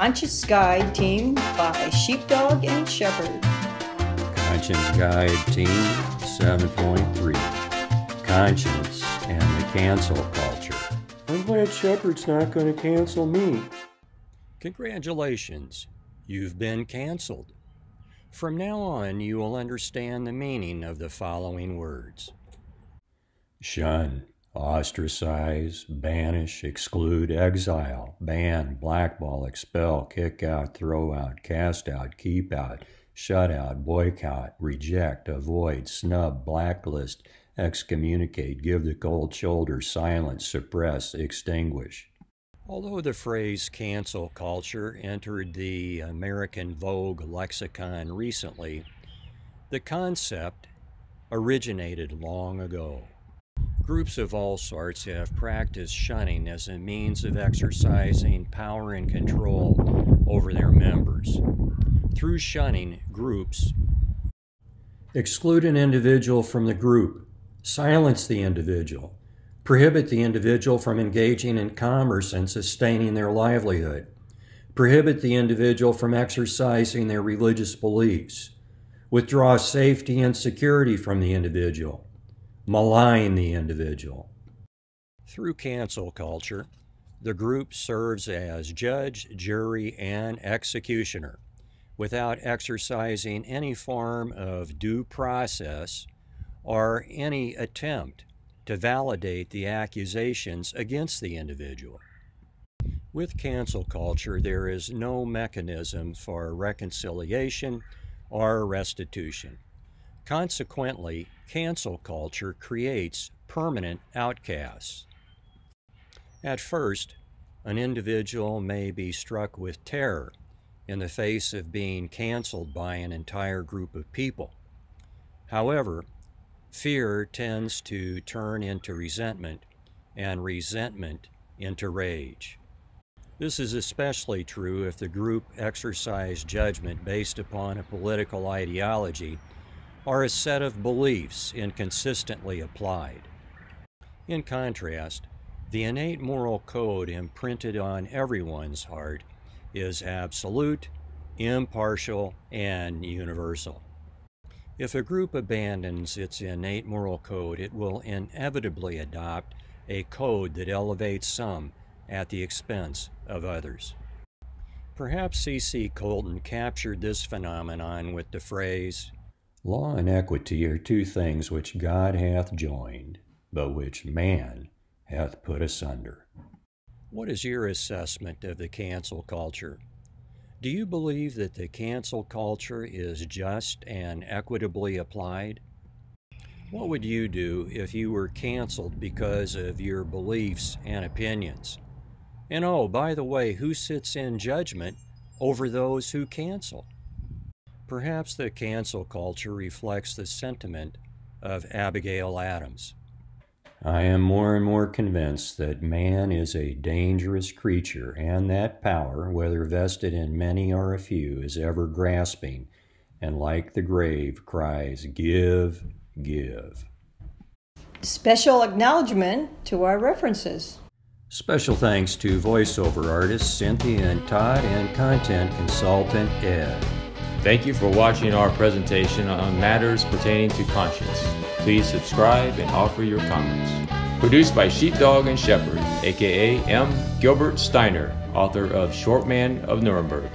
Conscience Guide team by Sheepdog and Shepherd. Conscience Guide Team 7.3 Conscience and the Cancel Culture. I'm glad Shepherd's not going to cancel me. Congratulations, you've been canceled. From now on, you will understand the meaning of the following words shun, ostracize, banish, exclude, exile, ban, blackball, expel, kick out, throw out, cast out, keep out, shut out, boycott, reject, avoid, snub, blacklist, excommunicate, give the cold shoulder, silence, suppress, extinguish. Although the phrase cancel culture entered the American Vogue lexicon recently, the concept originated long ago. Groups of all sorts have practiced shunning as a means of exercising power and control over their members. Through shunning, groups exclude an individual from the group, silence the individual, prohibit the individual from engaging in commerce and sustaining their livelihood, prohibit the individual from exercising their religious beliefs, withdraw safety and security from the individual, malign the individual. Through cancel culture, the group serves as judge, jury, and executioner without exercising any form of due process or any attempt to validate the accusations against the individual. With cancel culture, there is no mechanism for reconciliation or restitution. Consequently, cancel culture creates permanent outcasts. At first, an individual may be struck with terror in the face of being canceled by an entire group of people. However, fear tends to turn into resentment and resentment into rage. This is especially true if the group exercise judgment based upon a political ideology are a set of beliefs inconsistently applied. In contrast, the innate moral code imprinted on everyone's heart is absolute, impartial, and universal. If a group abandons its innate moral code, it will inevitably adopt a code that elevates some at the expense of others. Perhaps C.C. Colton captured this phenomenon with the phrase, Law and equity are two things which God hath joined, but which man hath put asunder. What is your assessment of the cancel culture? Do you believe that the cancel culture is just and equitably applied? What would you do if you were canceled because of your beliefs and opinions? And oh, by the way, who sits in judgment over those who cancel? Perhaps the cancel culture reflects the sentiment of Abigail Adams. I am more and more convinced that man is a dangerous creature, and that power, whether vested in many or a few, is ever grasping, and like the grave cries, Give, give. Special acknowledgement to our references. Special thanks to voiceover artists Cynthia and Todd and content consultant Ed. Thank you for watching our presentation on matters pertaining to conscience. Please subscribe and offer your comments. Produced by Sheepdog and Shepherd, aka M. Gilbert Steiner, author of Short Man of Nuremberg.